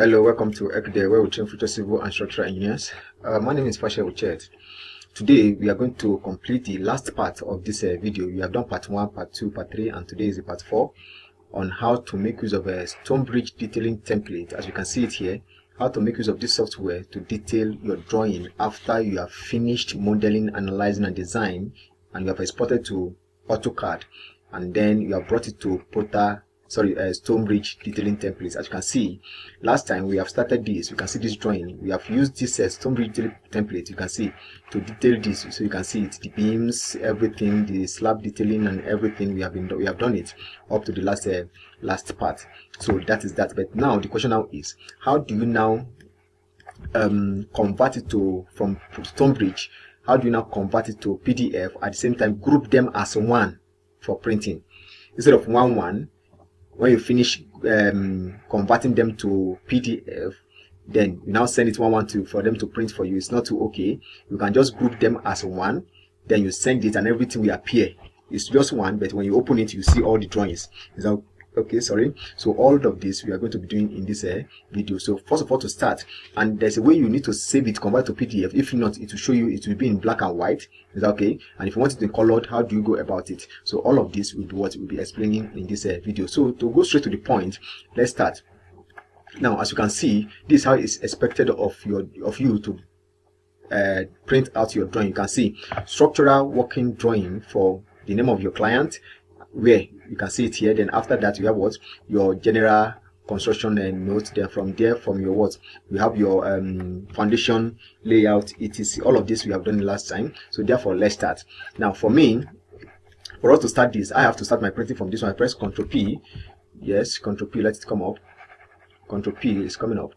Hello, welcome to Ekidel, where we train future civil and structural engineers. Uh, my name is Fasha Uchet. Today, we are going to complete the last part of this uh, video. We have done part 1, part 2, part 3, and today is the part 4 on how to make use of a Stonebridge detailing template. As you can see it here, how to make use of this software to detail your drawing after you have finished modeling, analyzing, and design, and you have exported to AutoCAD, and then you have brought it to Prota sorry uh, Stonebridge detailing templates. As you can see last time we have started this. You can see this drawing. We have used this uh, Stonebridge detailing template you can see to detail this. So you can see it the beams everything the slab detailing and everything we have been we have done it up to the last uh, last part. So that is that. But now the question now is how do you now um, convert it to from Stonebridge how do you now convert it to PDF at the same time group them as one for printing? Instead of one one when you finish um, converting them to PDF, then you now send it one one two for them to print for you. It's not too okay. You can just group them as one, then you send it and everything will appear. It's just one, but when you open it, you see all the drawings. Is that okay sorry. So all of this we are going to be doing in this uh, video. So first of all to start and there's a way you need to save it convert to pdf if not it will show you it will be in black and white. Is that okay? And if you want it in colored how do you go about it? So all of this will be what we'll be explaining in this uh, video. So to go straight to the point let's start. Now as you can see this is how it's expected of your of you to uh, print out your drawing. You can see structural working drawing for the name of your client where you can see it here. Then after that you have what? Your general construction and note there. From there from your what? You have your um, foundation layout etc. All of this we have done last time. So therefore let's start. Now for me for us to start this i have to start my printing from this one. I press ctrl p. Yes ctrl p let it come up. Ctrl p is coming up.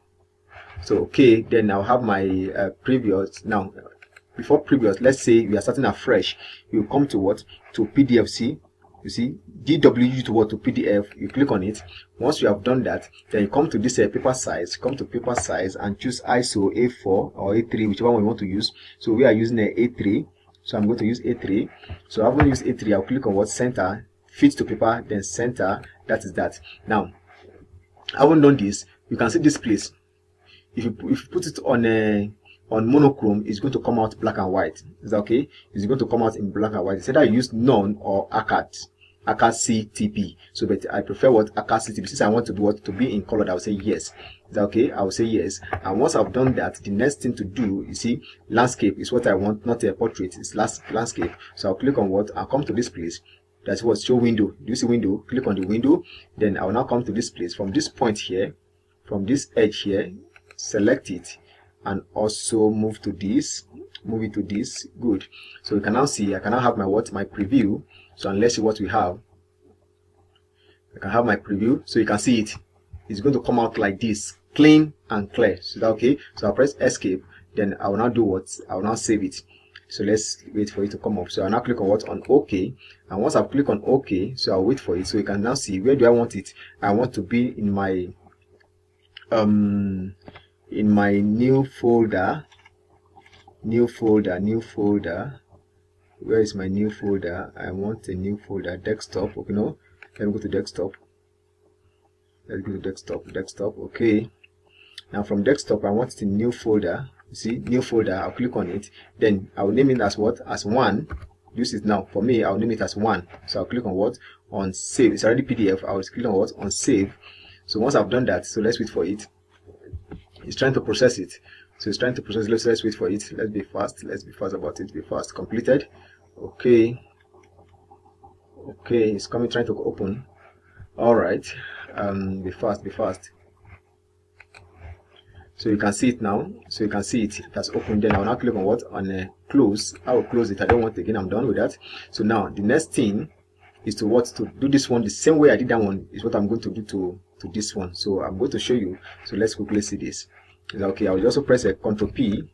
So okay then i'll have my uh, previous. Now before previous let's say we are starting afresh you come to what? To pdfc you see dw to what to pdf you click on it. Once you have done that then you come to this uh, paper size come to paper size and choose iso a4 or a3 whichever one you want to use. So we are using a a3 so i'm going to use a3 so i'm going to use a3 i'll click on what center fit to paper then center that is that. Now i haven't done this you can see this place. If you if you put it on a on monochrome it's going to come out black and white. Is that okay? It's going to come out in black and white. Instead i use none or ACAD ACAD So, but I prefer what ACAD CTB. Since I want to be what to be in color, I will say yes. Is that okay? I will say yes. And once I've done that, the next thing to do, you see, landscape is what I want, not a portrait. It's last landscape. So I'll click on what? I'll come to this place. That's what show window. Do you see window? Click on the window. Then I will now come to this place. From this point here, from this edge here, select it and also move to this move it to this good so you can now see i can now have my what my preview so and let's see what we have i can have my preview so you can see it. It's going to come out like this clean and clear. So that okay? So i'll press escape then i will now do what? I will now save it. So let's wait for it to come up. So i'll now click on what? On ok. And once I click on ok so i'll wait for it. So you can now see where do i want it? I want to be in my um in my new folder. New folder new folder where is my new folder? I want a new folder. Desktop okay no. Me go to desktop? Let's go to desktop. Desktop okay. Now from desktop i want the new folder. You see new folder i'll click on it. Then i'll name it as what? As one. Use it now for me i'll name it as one. So i'll click on what? On save. It's already pdf i'll click on what? On save. So once i've done that so let's wait for it. It's trying to process it so it's trying to process let's let's wait for it. Let's be fast. Let's be fast about it. Be fast. Completed. Okay. Okay. It's coming trying to open. All right. Um be fast. Be fast. So you can see it now. So you can see it, it has opened. Then i'll now click on what? On uh, close. I will close it. I don't want it again i'm done with that. So now the next thing is to what? To do this one the same way i did that one is what i'm going to do to to this one. So i'm going to show you. So let's quickly see this is that okay i'll also press a ctrl p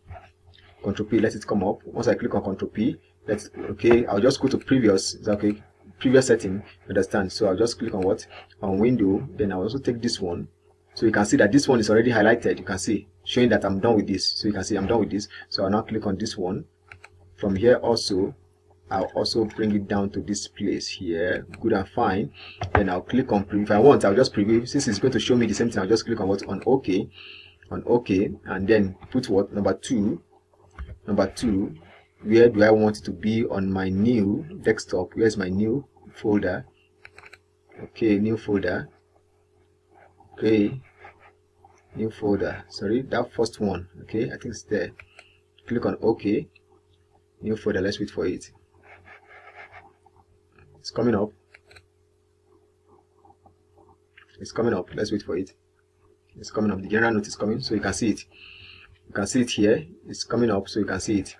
ctrl p let it come up. Once i click on ctrl p let's okay i'll just go to previous is that okay previous setting understand? So i'll just click on what? On window then i'll also take this one. So you can see that this one is already highlighted you can see showing that i'm done with this. So you can see i'm done with this. So i'll now click on this one. From here also I'll also bring it down to this place here good and fine. Then I'll click on preview. If I want I'll just preview. Since it's going to show me the same thing I'll just click on what? On OK on OK and then put what? Number two. Number two where do I want it to be on my new desktop? Where's my new folder? Okay new folder. Okay new folder. Sorry that first one. Okay I think it's there. Click on OK. New folder let's wait for it. It's coming up. It's coming up. Let's wait for it it's coming up. The general note is coming so you can see it. You can see it here. It's coming up so you can see it.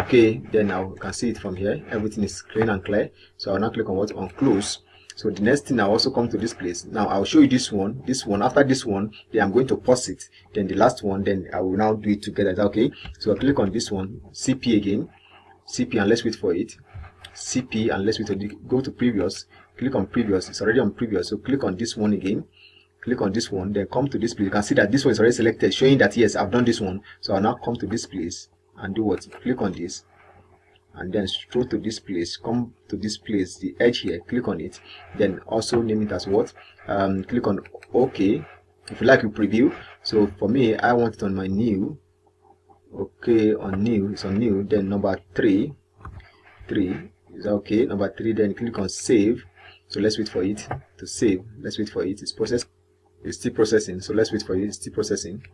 Okay then now you can see it from here. Everything is clean and clear. So i'll now click on what? On close. So the next thing i'll also come to this place. Now i'll show you this one. This one after this one then i'm going to pause it. Then the last one then i will now do it together. Okay? So i'll click on this one cp again. Cp and let's wait for it. Cp and let's wait it. Go to previous. Click on previous. It's already on previous. So click on this one again click on this one then come to this place. You can see that this one is already selected showing that yes i've done this one. So i'll now come to this place and do what? Click on this. And then scroll to this place come to this place the edge here click on it. Then also name it as what? Um, click on ok. If you like you preview. So for me i want it on my new. Okay on new it's on new. Then number three three is okay number three then click on save. So let's wait for it to save. Let's wait for it. It's processed it's still processing. So let's wait for it. It's still processing.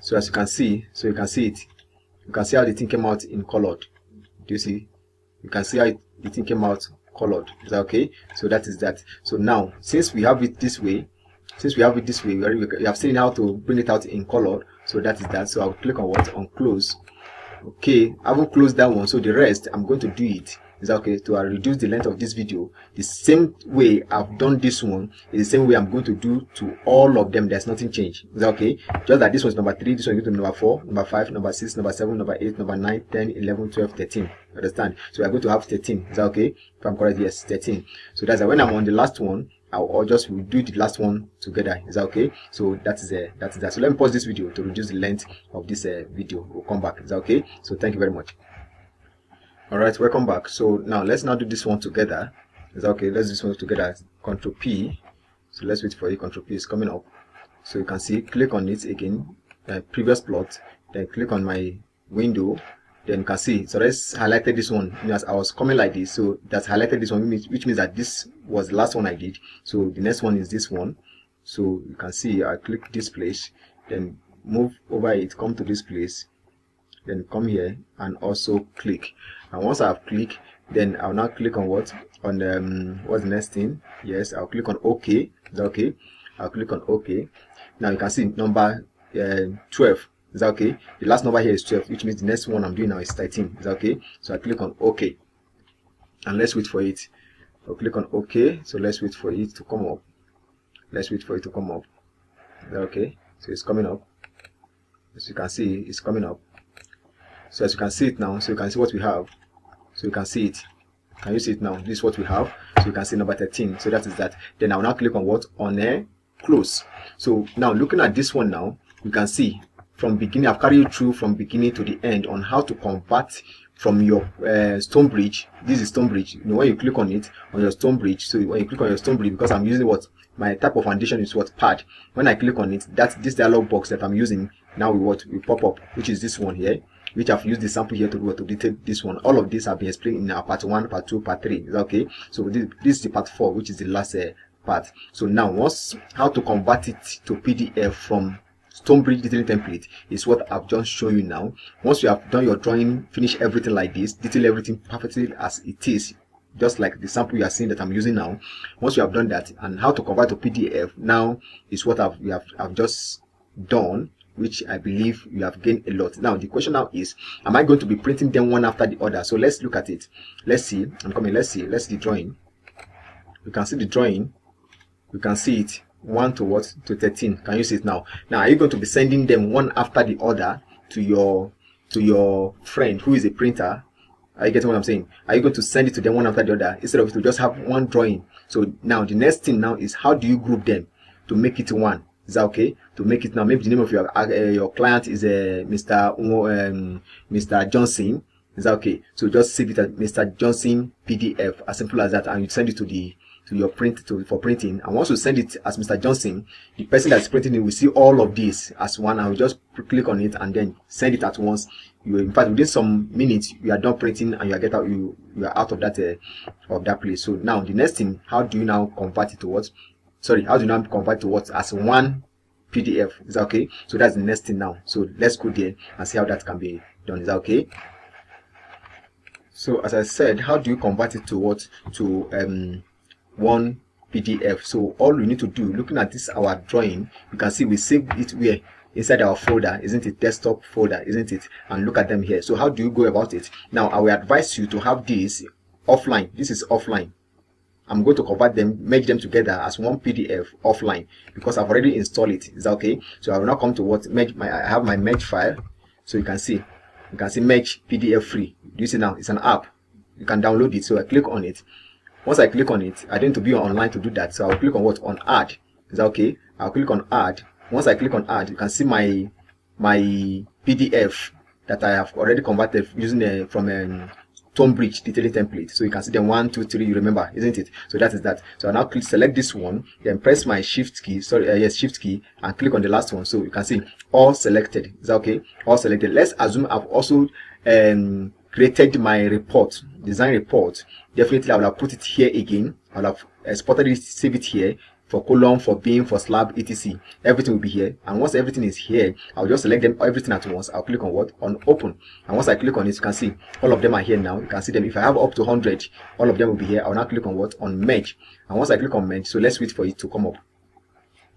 So as you can see so you can see it. You can see how the thing came out in colored. Do you see? You can see how it, the thing came out colored. Is that okay? So that is that. So now since we have it this way since we have it this way we have seen how to bring it out in color. So that is that. So i'll click on what? On close. Okay. I haven't closed that one. So the rest i'm going to do it is that okay? To uh, reduce the length of this video the same way i've done this one is the same way i'm going to do to all of them. There's nothing changed. Is that okay? Just that this one's number three this one is number four number five number six number seven number eight number nine 10 11 12 13 understand? So we're going to have 13 is that okay? If i'm correct yes 13 so that's when i'm on the last one I'll, I'll just do the last one together. Is that okay? So that is uh, that is that. So let me pause this video to reduce the length of this uh, video. We'll come back. Is that okay? So thank you very much all right welcome back. So now let's now do this one together. Is okay? Let's do this one together. Control p. So let's wait for it. Control p is coming up. So you can see click on it again uh, previous plot then click on my window then you can see. So let's highlighted this one. As i was coming like this so that's highlighted this one which means that this was the last one i did. So the next one is this one. So you can see i click this place then move over it come to this place then come here and also click. And once I've clicked then I'll now click on what? On um, what's the next thing? Yes I'll click on OK. Is that okay I'll click on OK. Now you can see number uh, 12 is that okay the last number here is 12 which means the next one I'm doing now is 13 is that okay so I click on OK. And let's wait for it. I'll click on OK. So let's wait for it to come up. Let's wait for it to come up. Okay so it's coming up. As you can see it's coming up so as you can see it now so you can see what we have. So you can see it. Can you see it now? This is what we have. So you can see number 13 so that is that. Then i'll now click on what? On a close. So now looking at this one now you can see from beginning i've carried you through from beginning to the end on how to convert from your uh, Stonebridge this is Stonebridge you know when you click on it on your Stonebridge so when you click on your Stonebridge because i'm using what? My type of foundation is what? Pad. When i click on it that's this dialog box that i'm using now we what? We pop up which is this one here which I've used the sample here to, to detail this one. All of these have been explained in our part 1, part 2, part 3. Okay, so this, this is the part 4, which is the last uh, part. So now, once how to convert it to PDF from Stonebridge detailing template is what I've just shown you now. Once you have done your drawing, finish everything like this, detail everything perfectly as it is, just like the sample you are seeing that I'm using now. Once you have done that and how to convert to PDF now is what I've, have, I've just done which I believe you have gained a lot. Now, the question now is, am I going to be printing them one after the other? So let's look at it. Let's see. I'm coming. Let's see. Let's see the drawing. You can see the drawing. You can see it 1 to what? To 13. Can you see it now? Now, are you going to be sending them one after the other to your to your friend who is a printer? Are you getting what I'm saying? Are you going to send it to them one after the other instead of to just have one drawing? So now the next thing now is how do you group them to make it one? Is that okay? To make it now, maybe the name of your uh, your client is uh, Mr. Um, Mr. Johnson. is that okay so just save it as mr johnson pdf as simple as that and you send it to the to your print to for printing and once you send it as mr johnson the person that's printing it will see all of this as one and will just click on it and then send it at once you in fact within some minutes you are done printing and you are get out you you are out of that uh, of that place so now the next thing how do you now convert it to what sorry how do you now convert to what? As one pdf is that okay? So that's the next thing now. So let's go there and see how that can be done. Is that okay? So as i said how do you convert it to what? To um one pdf so all we need to do looking at this our drawing you can see we save it where? Inside our folder. Isn't it desktop folder? Isn't it? And look at them here. So how do you go about it? Now i will advise you to have this offline. This is offline i'm going to convert them merge them together as one pdf offline because i've already installed it. Is that okay? So i will now come to what merge my i have my merge file. So you can see you can see merge pdf free. Do you see now? It's an app. You can download it. So i click on it. Once i click on it i need to be online to do that. So i'll click on what? On add. Is that okay? I'll click on add. Once I click on add you can see my my PDF that I have already converted using a, from a Stonebridge detailing template. So you can see them one two three you remember isn't it? So that is that. So I now click select this one then press my shift key sorry uh, yes shift key and click on the last one. So you can see all selected. Is that okay? All selected. Let's assume I've also um, created my report design report. Definitely I will have put it here again. I'll have exported it save it here for column, for beam, for slab, etc. Everything will be here. And once everything is here, I'll just select them everything at once. I'll click on what? On open. And once I click on it, you can see all of them are here now. You can see them. If I have up to 100, all of them will be here. I'll now click on what? On merge. And once I click on merge, so let's wait for it to come up.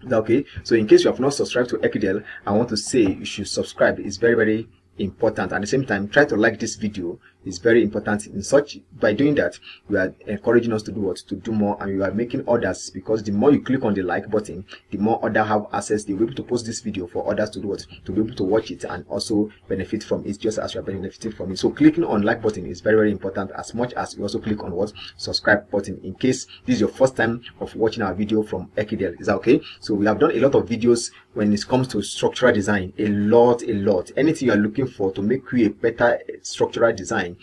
Okay, so in case you have not subscribed to Ekidel, I want to say you should subscribe. It's very, very important at the same time try to like this video is very important in such by doing that you are encouraging us to do what? To do more and you are making others because the more you click on the like button the more others have access they will be able to post this video for others to do what? To be able to watch it and also benefit from it just as you are benefiting from it. So clicking on like button is very very important as much as you also click on what? Subscribe button in case this is your first time of watching our video from Ekidel is that okay? So we have done a lot of videos when it comes to structural design. A lot a lot. Anything you are looking for to make you a better eh, structural design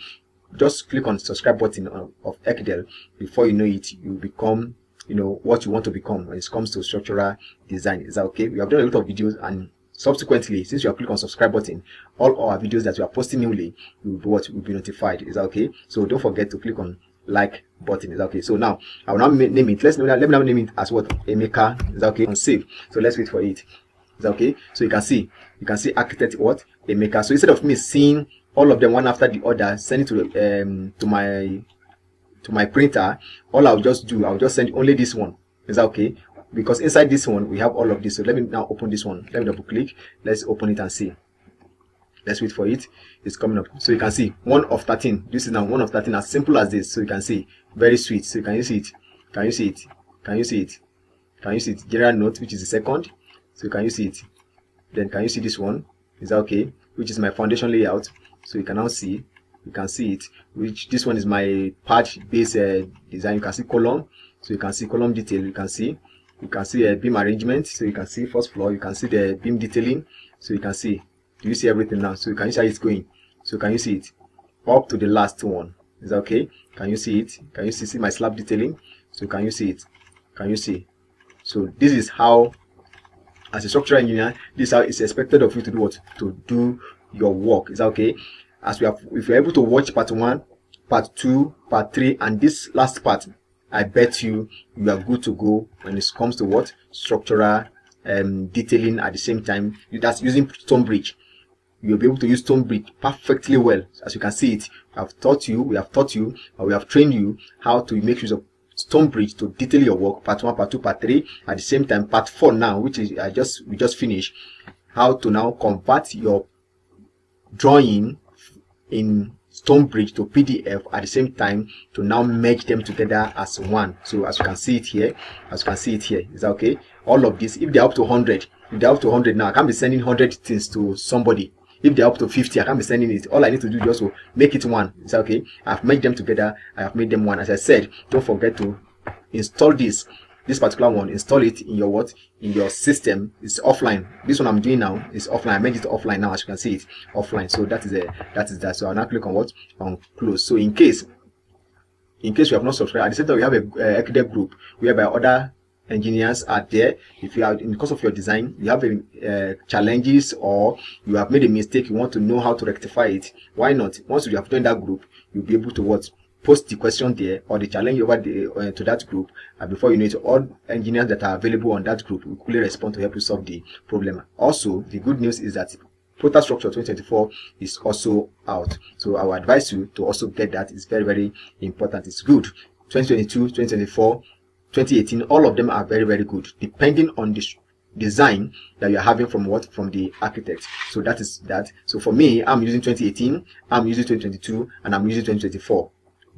just click on subscribe button uh, of Ekidel before you know it you become you know what you want to become when it comes to structural design. Is that okay? We have done a lot of videos and subsequently since you have clicked on subscribe button all our videos that we are posting newly will be what? Will be notified. Is that okay? So don't forget to click on like button. Is that okay? So now i will now name it. Let's let me now name it as what? Emeka. Is that okay? On save. So let's wait for it. Is that okay? So you can see you can see architect what? Emeka. So instead of me seeing all of them one after the other send it to um to my to my printer. All i'll just do i'll just send only this one. Is that okay? Because inside this one we have all of this. So let me now open this one. Let me double click. Let's open it and see. Let's wait for it. It's coming up. So you can see one of 13 this is now one of 13 as simple as this. So you can see very sweet. So can you see it. Can you see it. Can you see it. Can you see it. General note which is the second. So can you see it. Then can you see this one? Is that okay? Which is my foundation layout so you can now see you can see it which this one is my pad base uh, design. You can see column. So you can see column detail. You can see you can see a beam arrangement. So you can see first floor. You can see the beam detailing. So you can see do you see everything now? So you can see how it's going. So can you see it? Up to the last one. Is that okay? Can you see it? Can you see, see my slab detailing? So can you see it? Can you see? So this is how as a structural engineer this is how it's expected of you to do what? To do your work. Is that okay? As we have if you're able to watch part one part two part three and this last part i bet you you are good to go when it comes to what? Structural um, detailing at the same time. That's using Stonebridge you'll be able to use Stonebridge perfectly well. As you can see it i've taught you we have taught you we have trained you how to make use of Stonebridge to detail your work part one part two part three at the same time part four now which is i just we just finished how to now convert your drawing in Stonebridge to PDF at the same time to now merge them together as one. So as you can see it here, as you can see it here, is that okay? All of this, if they're up to 100, if they're up to 100 now, I can't be sending 100 things to somebody. If they're up to 50, I can't be sending it. All I need to do is just to make it one. Is that okay? I've made them together. I have made them one. As I said, don't forget to install this this particular one install it in your what? In your system. It's offline. This one i'm doing now is offline. I made it offline now as you can see it offline. So that is a that is that. So i'll now click on what? On close. So in case in case you have not subscribed at the time we have a uh, group whereby other engineers are there. If you are in the course of your design you have a, uh, challenges or you have made a mistake you want to know how to rectify it why not? Once you have joined that group you'll be able to what post the question there or the challenge over the, uh, to that group and before you know it all engineers that are available on that group will quickly respond to help you solve the problem. Also the good news is that ProtaStructure 2024 is also out. So i would advise you to also get that. It's very very important. It's good. 2022 2024 2018 all of them are very very good depending on the design that you're having from what from the architect. So that is that. So for me i'm using 2018 i'm using 2022 and i'm using 2024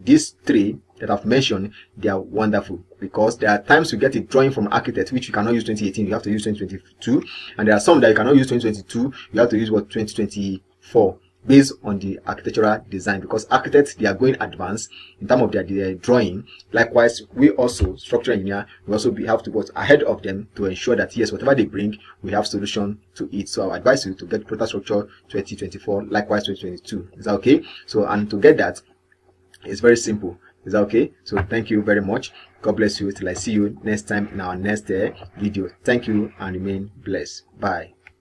these three that I've mentioned, they are wonderful because there are times you get a drawing from architect which you cannot use 2018, you have to use 2022, and there are some that you cannot use 2022, you have to use what 2024 based on the architectural design because architects they are going advanced in terms of their, their drawing. Likewise we also structural engineer we also be, have to go ahead of them to ensure that yes whatever they bring we have solution to it. So i advise you to get ProtaStructure 2024 likewise 2022 is that okay? So and to get that it's very simple. Is that okay? So thank you very much. God bless you. Till i see you next time in our next uh, video. Thank you and remain blessed. Bye